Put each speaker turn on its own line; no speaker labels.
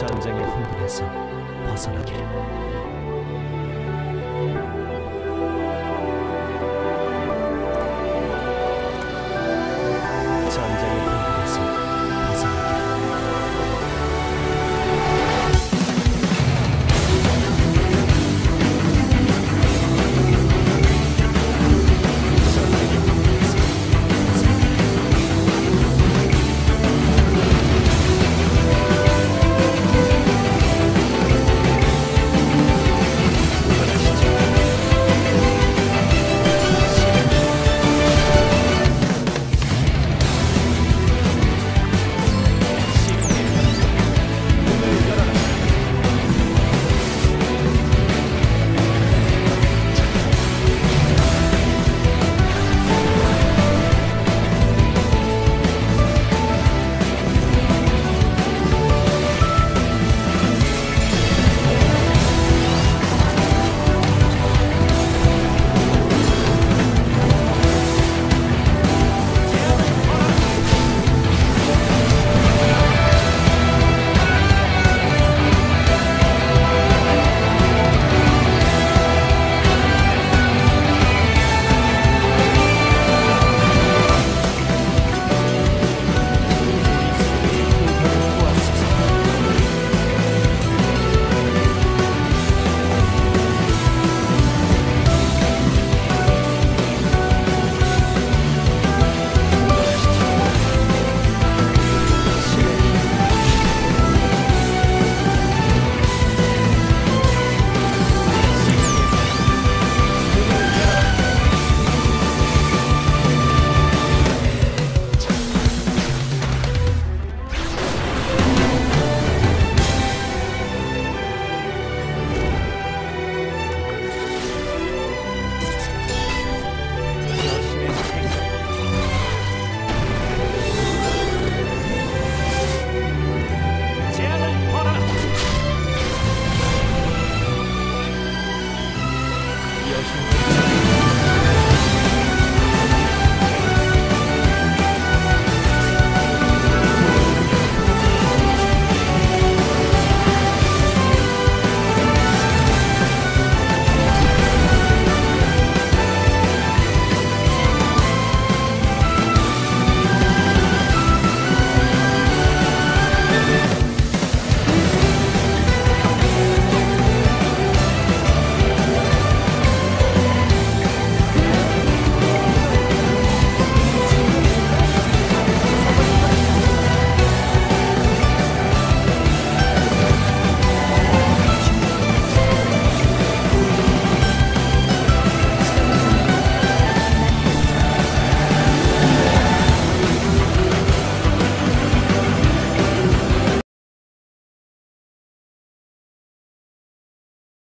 전쟁의 흥분에서 벗어나기를